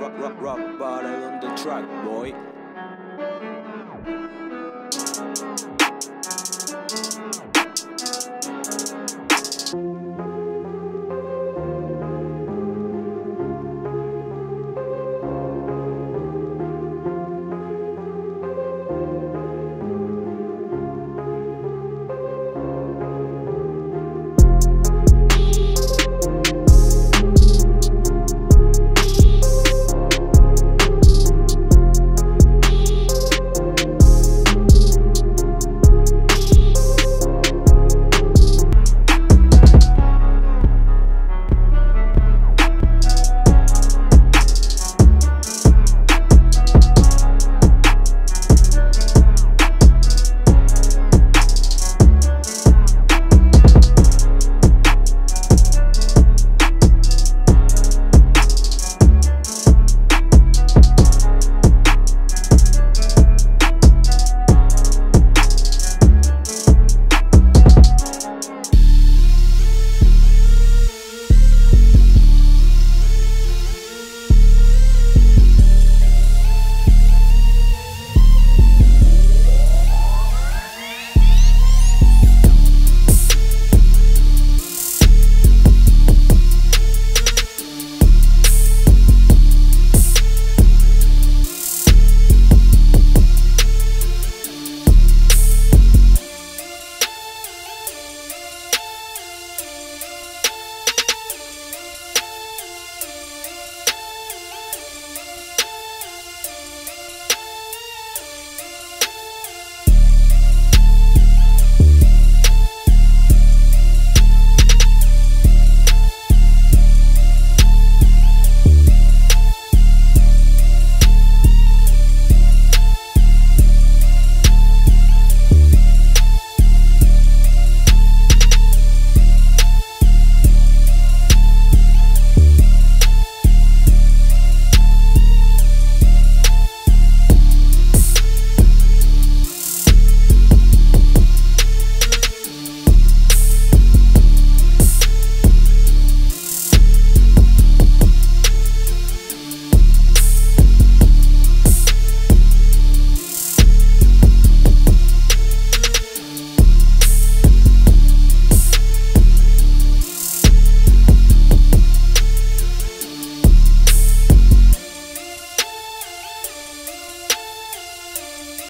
rock, rock, rock bottom on the track, boy.